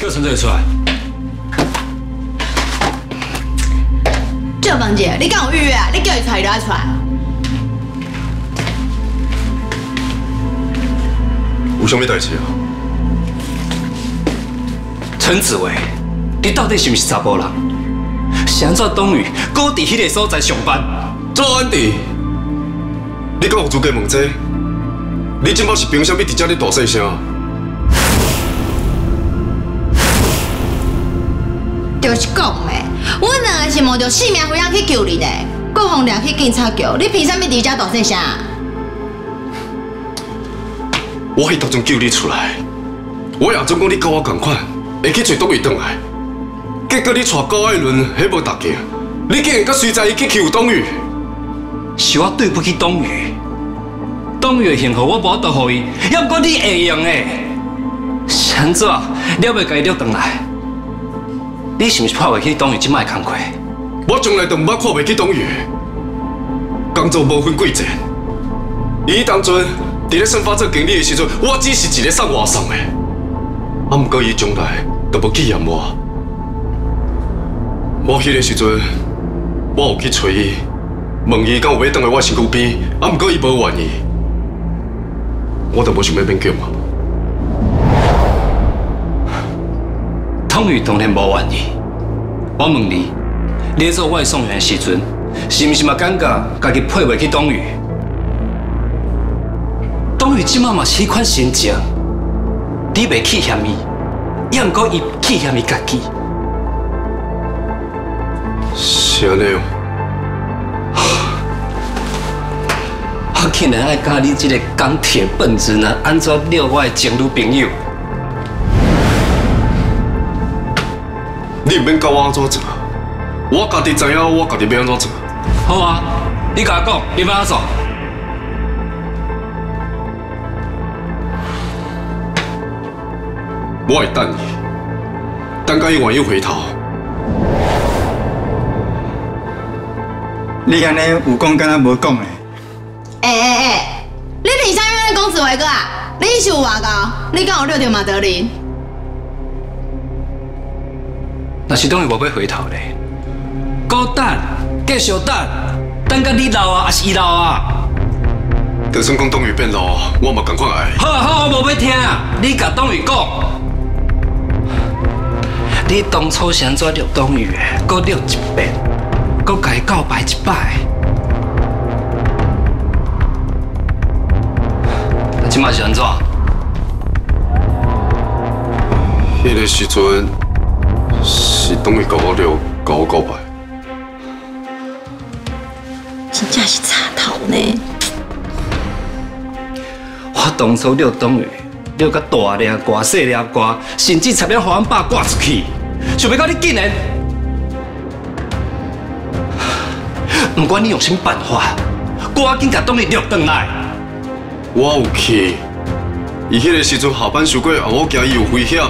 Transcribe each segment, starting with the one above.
叫从这里出来。赵芳姐，你敢有预约啊？你叫伊出来，伊就爱出来。有啥物代志啊？陈子伟，你到底是不是查甫人？是安怎等于搁伫迄个所在上班？做安迪，你敢有资格问这？你今摆是凭啥物伫遮咧大细声？就是讲的，阮两个是冒着性命危险去救你的，国防掠去警察局，你凭啥物伫遮大声声？我迄当中救你出来，我也总讲你跟我共款，会去找董宇转来。结果你带高爱伦，迄无达行，你竟然搁随在伊去欺负董宇。是我对不起董宇，董宇的幸福我无法度予伊，要不过你会用的，是安怎？你要甲伊约转来？你是不是看袂起董宇即摆的工课？我从来都毋捌看袂起董宇，工作无分贵贱。伊当初伫咧散发做经理的时阵，我只是一个送外送的，啊，毋过伊从来都无去嫌我。我迄个时阵，我有去找伊。问伊敢有要倒来我身躯边，啊！毋过伊无愿意，我都无想要勉强嘛。董宇当然无愿意。我问你，你做外送员的时阵，是毋是嘛感觉家己配袂起董宇？董宇即马嘛是迄款心情，你袂气嫌伊，也毋过伊气嫌伊家己。是安尼哦。我竟然爱教你这个钢铁笨直男，安怎撩我的情女朋友？你唔免教我安怎做，我家己知影，我家己要安怎做。好啊，你甲我讲，你要安怎做？我会等伊，等到伊愿意回头。你安尼有讲敢若无讲诶？哎哎哎！你凭啥要讲指挥哥啊？你是有偌高？你敢有六条马德林？那是等于无要回头咧。高等，继续等，等到你老啊，还是伊老啊？就算讲董宇变老，我嘛赶快来。好好，我无要听。你甲董宇讲，你当初是安怎录董宇的？搁录一遍，搁甲伊告白一摆。今麦是安怎？迄个时阵是董宇甲我了，甲我告白。真正是插头呢！我当初录董宇，录到大粒歌、细粒歌，甚至差点互阮爸挂出去，想要到你竟然……不管你用什么办法，赶紧甲董宇录转来。我有去，伊迄个时阵下班收过，啊，我惊伊有危险，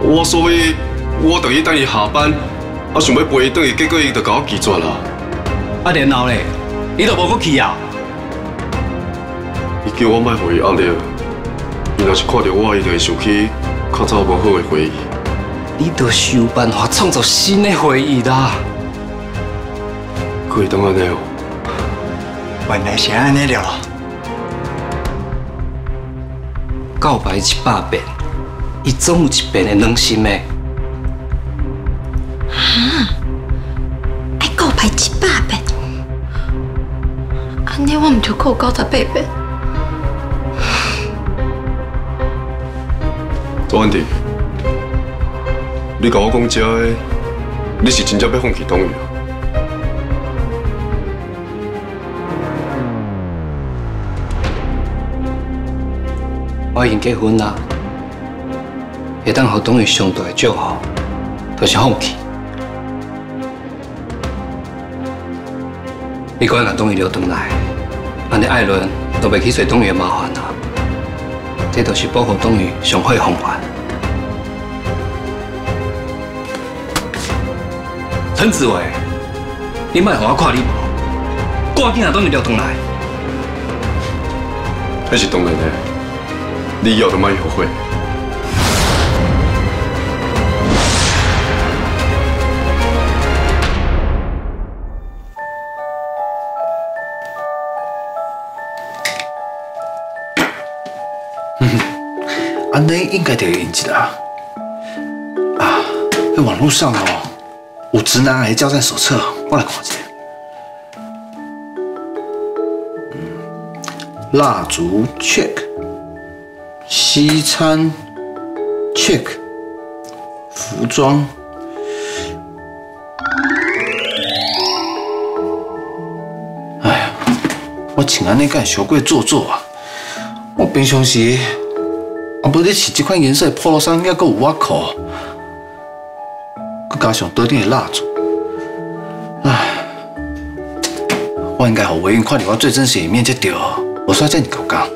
我所以，我等伊等伊下班，我，想要陪伊等伊，结果伊就甲我拒绝了。啊，然后咧，你都无搁去啊？伊叫我莫互伊压力，伊若是看到我，伊就会想起较早无好的回忆。你得想办法创造新的回忆啦。可以当安尼哦。原来是安尼了。告白一百遍，伊总有一遍会软心的。啊！爱告白一百遍，安尼我唔就告九十八遍？周安迪，你甲我讲这个，你是真正要放弃董宇啊？我已经结婚啦，会当互董宇上大的祝福，就是放弃。你赶紧把董宇留回来，安尼艾伦都袂去找董宇麻烦啦。这都是保护董宇上好的方法。陈子伟，你莫互我看你无，赶紧把董宇留回来。那是当然的。你以后都莫后悔。嗯哼安内应该就会用一啦。啊，在网络上哦，有直男癌交战手册，我来看一下。嗯，蜡烛 check，西餐 check，服装。哎呀，我请安尼敢小过做作啊！平常时。阿不你穿这款颜色的 polo 衫，还阁有袜裤，佮加上桌顶的蜡烛，唉，我应该让维云看到我最真实的一面才对，我煞这么搞刚。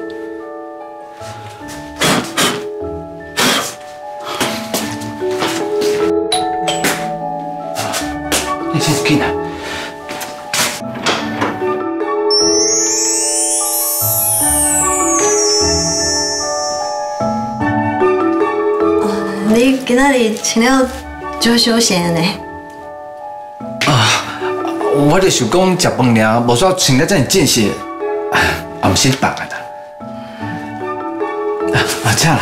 今仔日穿了就休闲呢？啊，我就想讲食饭尔，无需要穿得这么正式，啊，唔是白的。啊，这啦。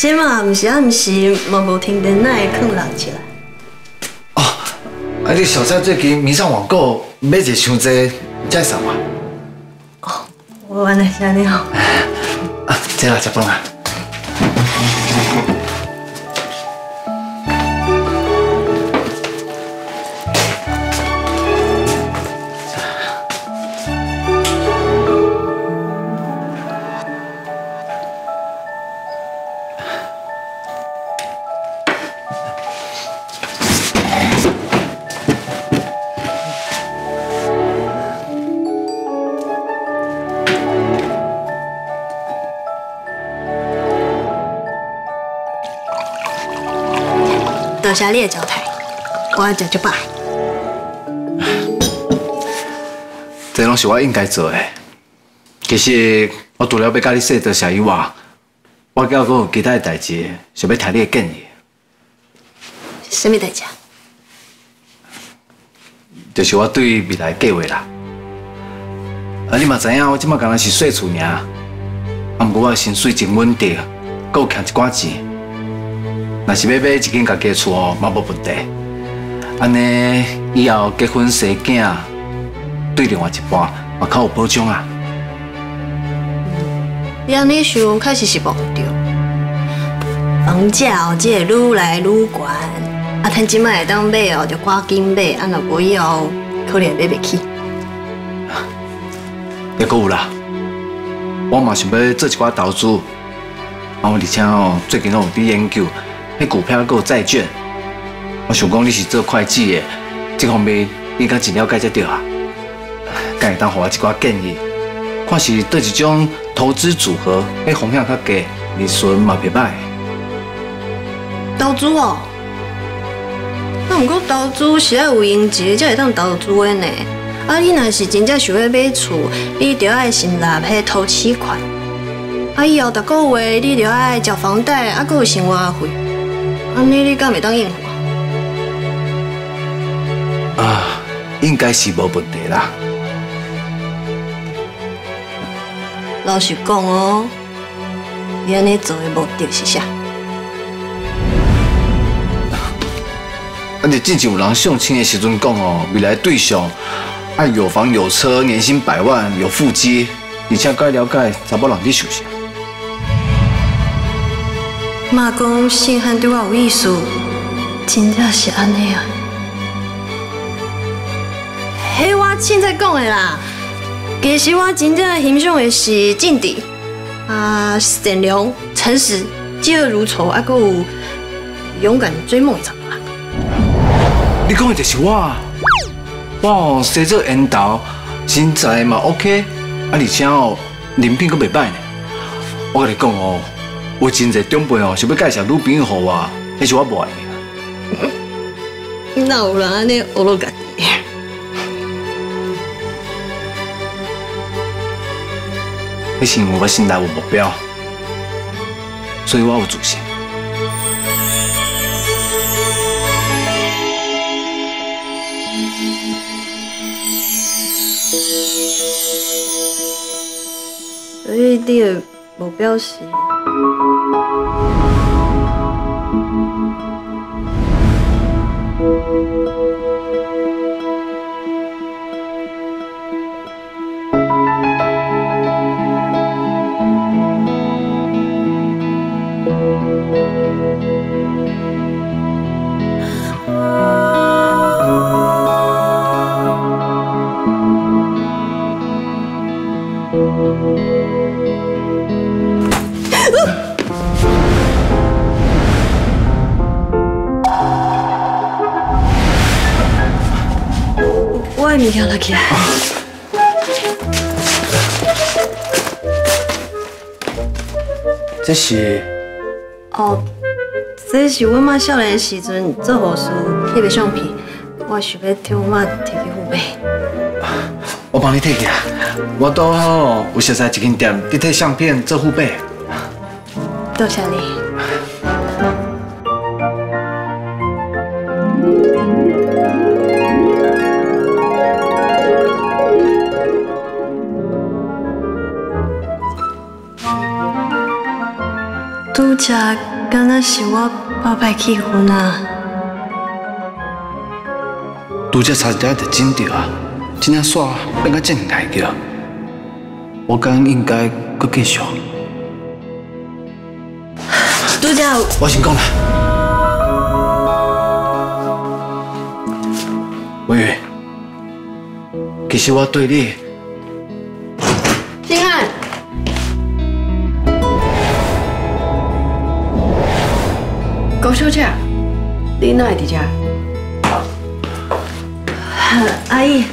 这嘛唔是暗时，嘛无停电，哪会藏人起来？哦，啊，你小蔡最近迷上网购，买一箱这，再送我。哦，我原来是安尼哦。啊，这啦，食饭啦。多谢你的招待，我食就饱。这拢是我应该做的。其实我除了要甲你说多谢以外，我还阁有其他的代志，想要听你的建议。什么代志？就是我对未来的计划啦。啊，你嘛知影，我即马刚刚是细厝尔，啊，毋过我的薪水真稳定，阁有欠一寡钱。若是要买一间家己的厝哦，嘛无问题。安尼以后结婚生囝，对另外一半嘛较有保障啊。你安尼想，确实是无对。房价哦，只会愈来愈悬，啊，趁即摆会当买哦，就赶紧买，啊，若无以后可能买袂起。也够有啦，我嘛想要做一寡投资，啊，而且哦，最近拢有伫研究，迄股票阁有债券。我想讲你是做会计的，这方面你应该真了解才对啊。敢会当给我一寡建议，看是对一种投资组合，迄风险较低，利润嘛袂歹。投资哦，那毋过投资是要有闲钱才会当投资的呢。啊，你若是真正想要买厝，你就要先拿迄头期款。啊，以后逐个月你就要缴房贷，啊，搁有生活费。安尼你敢会当应付？啊，应该是无问题啦。老实讲哦，你安尼做的目的是啥？而且之前有人相亲的时阵讲哦，未来对象爱有房有车，年薪百万，有腹肌，而且该了解查某人你熟悉。妈讲性汉对我有意思，真正是安尼啊？迄我凊彩讲的啦。其实我真正欣赏的是劲敌，啊，善良、诚实、嫉恶如仇，还佫有勇敢追梦的查某人。你讲的就是我，我哦生做缘投，身材嘛 OK，啊而且哦人品阁袂歹呢。我跟你讲哦，有真侪长辈哦想要介绍女朋友给我，迄是我无爱的。哪有人安尼恶落家己？迄是因为我心内有目标，所以我有自信。所以你的目标是？这是哦，这是我妈少年的时阵做护士翕的相片，我想要替我妈摕去护背。我帮你摕起啊。我拄好有熟悉一间店，伫摕相片做护背。多谢你。拄则敢若是我爸爸气婚啊！拄则差一点就整着啊，真正煞变甲真大叫。我敢应该搁继续。拄则我先讲啦，伟宇，其实我对你，小姐，你哪会伫遮？阿姨，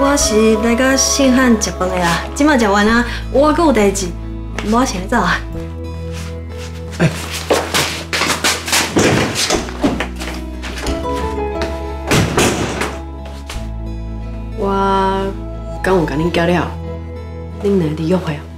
我是来甲信汉食饭的啦，即马食完啊，我搁有代志，我先走啊。我刚有甲恁交了，恁两个伫约会啊？